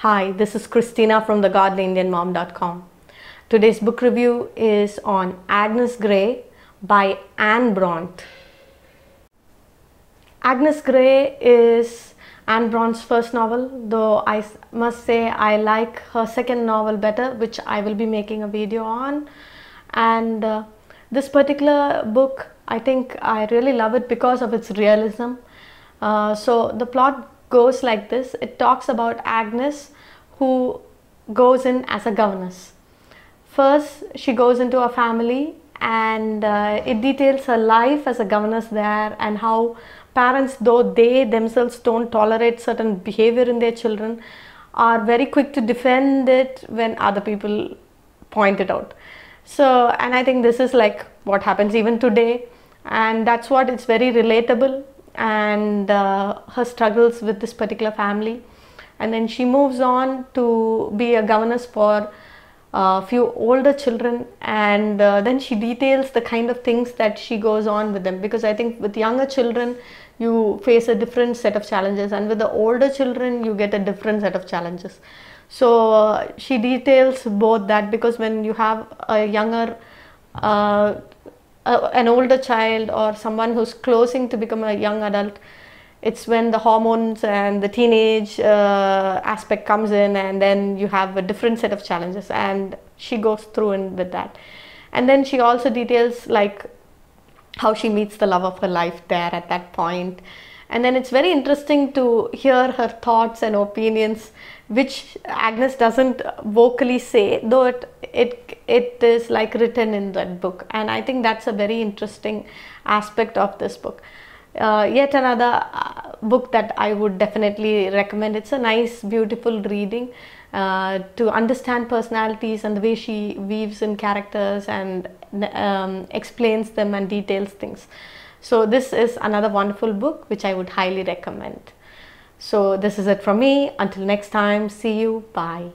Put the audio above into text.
Hi, this is Christina from thegodlyindianmom.com. Today's book review is on Agnes Grey by Anne Bronte. Agnes Grey is Anne Bronte's first novel, though I must say I like her second novel better, which I will be making a video on. And uh, this particular book, I think I really love it because of its realism. Uh, so the plot goes like this it talks about Agnes who goes in as a governess. First, she goes into a family and uh, it details her life as a governess there and how parents, though they themselves don't tolerate certain behavior in their children, are very quick to defend it when other people point it out. So, and I think this is like what happens even today, and that's what it's very relatable and uh, her struggles with this particular family. And then she moves on to be a governess for a few older children. And uh, then she details the kind of things that she goes on with them. Because i think with younger children you face a different set of challenges. And with the older children you get a different set of challenges. So uh, she details both that because when you have a younger uh, an older child or someone who's closing to become a young adult it's when the hormones and the teenage uh, aspect comes in and then you have a different set of challenges and she goes through in with that. And then she also details like how she meets the love of her life there at that point and then it's very interesting to hear her thoughts and opinions which agnes doesn't vocally say though it it it is like written in that book. And i think that's a very interesting aspect of this book. Uh, yet another uh, book that i would definitely recommend. It's a nice beautiful reading uh, to understand personalities and the way she weaves in characters and um, explains them and details things so this is another wonderful book which I would highly recommend. So this is it from me. Until next time, see you. Bye.